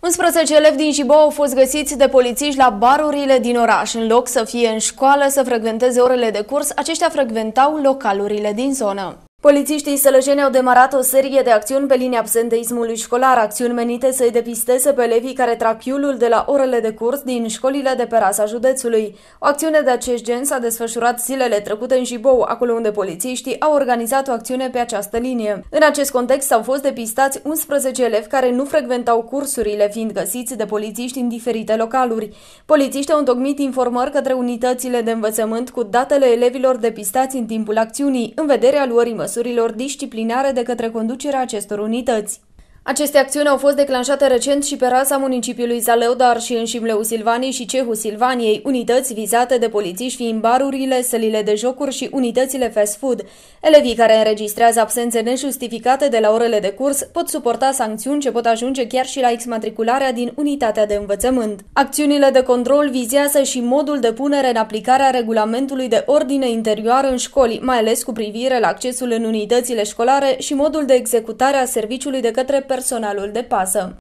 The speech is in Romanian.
11 elevi din Jibou au fost găsiți de polițiști la barurile din oraș. În loc să fie în școală să frecventeze orele de curs, aceștia frecventau localurile din zonă. Polițiștii sălăjeni au demarat o serie de acțiuni pe linia absenteismului școlar, acțiuni menite să-i depisteze pe elevii care trag piulul de la orele de curs din școlile de pe rasa județului. O acțiune de acest gen s-a desfășurat zilele trecute în Jibou, acolo unde polițiștii au organizat o acțiune pe această linie. În acest context au fost depistați 11 elevi care nu frecventau cursurile, fiind găsiți de polițiști în diferite localuri. Polițiștii au întocmit informări către unitățile de învățământ cu datele elevilor depistați în timpul acțiunii, în vederea luării măsurilor disciplinare de către conducerea acestor unități. Aceste acțiuni au fost declanșate recent și pe rasa municipiului Zalău, dar și în Șimleu Silvaniei și Cehu Silvaniei, unități vizate de polițiști fiind barurile, sălile de jocuri și unitățile fast food. Elevii care înregistrează absențe nejustificate de la orele de curs pot suporta sancțiuni ce pot ajunge chiar și la exmatricularea din unitatea de învățământ. Acțiunile de control vizează și modul de punere în aplicare a regulamentului de ordine interioară în școli, mai ales cu privire la accesul în unitățile școlare și modul de executare a serviciului de către personalul de pasă.